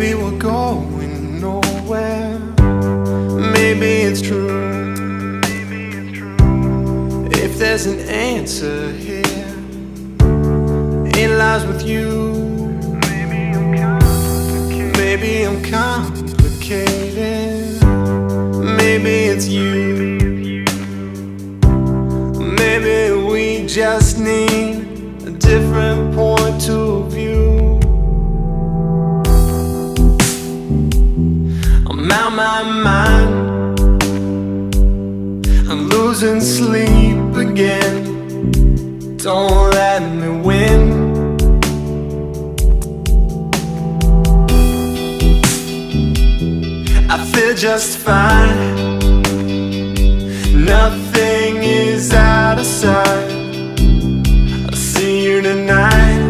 Maybe we're going nowhere. Maybe it's true. If there's an answer here, it lies with you. Maybe I'm complicated. Maybe it's you. Maybe we just need a different my mind. I'm losing sleep again. Don't let me win. I feel just fine. Nothing is out of sight. I'll see you tonight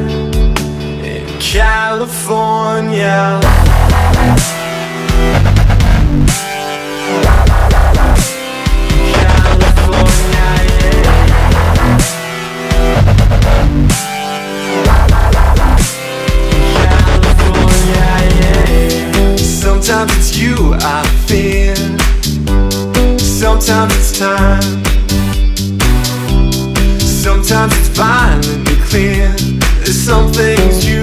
in California. You I fear. Sometimes it's time. Sometimes it's violently clear. There's some things you.